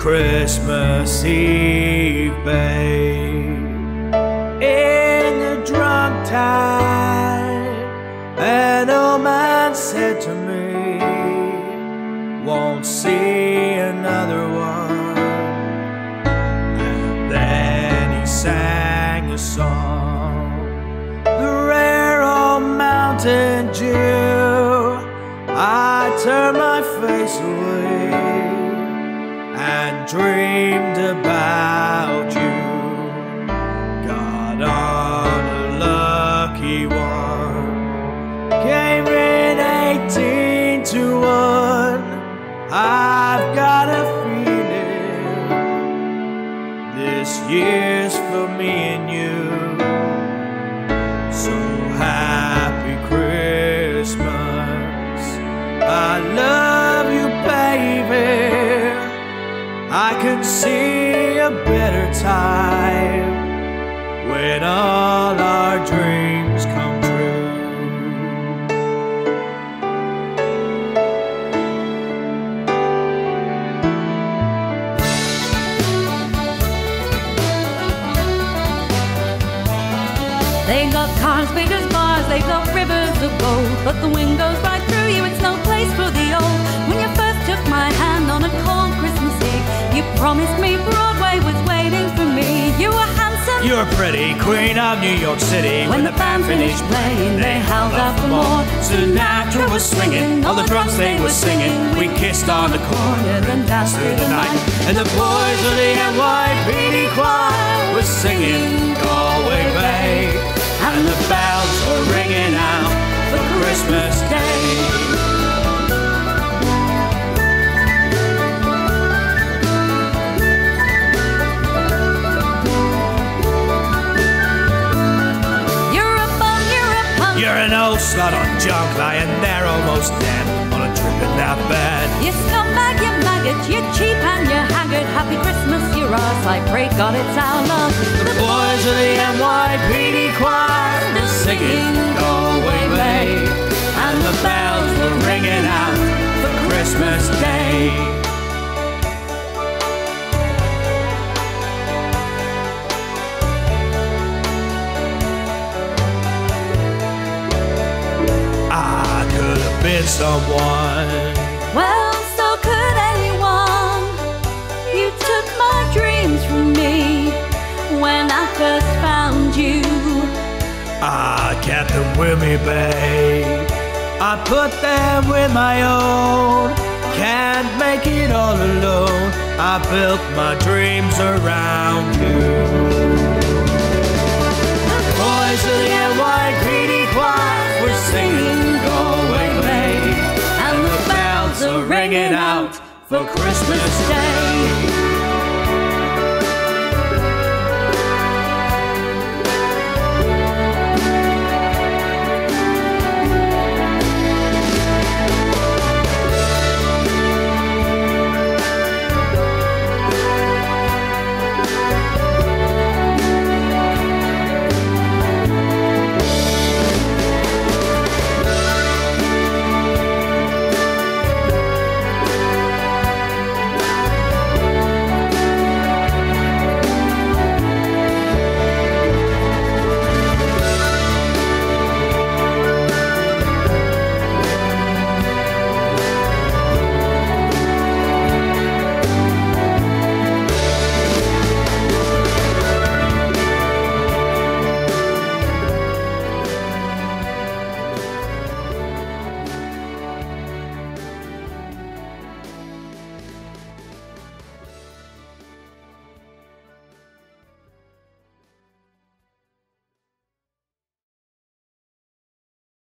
Christmas Eve, babe. In the drunk tide, an old man said to me, Won't see another one. And then he sang a song, the rare old mountain dew. I turned my face away and dreamed about you. Got on a lucky one, came in 18 to 1. I've got a feeling this year's for me and you. So Can see a better time when all our dreams come true. They got cars big bars, they got rivers of gold. But the wind goes right You're a pretty queen of New York City. When the band finished playing, they held out for more. Sinatra was swinging, all the drums they were singing. We kissed on the corner and danced through the night. And the boys of the NYPD choir were singing Galway Bay. You're an old slut on junk, lying there almost dead on a trip in that bed. You scumbag, you maggot, you cheap and you haggard. Happy Christmas, you're us. I pray God it's our love. The boys of the NYPD choir were singing Galway Bay, and the been someone. Well, so could anyone. You took my dreams from me when I first found you. I kept them with me, babe. I put them with my own. Can't make it all alone. I built my dreams around you. Ringing out for Christmas Day.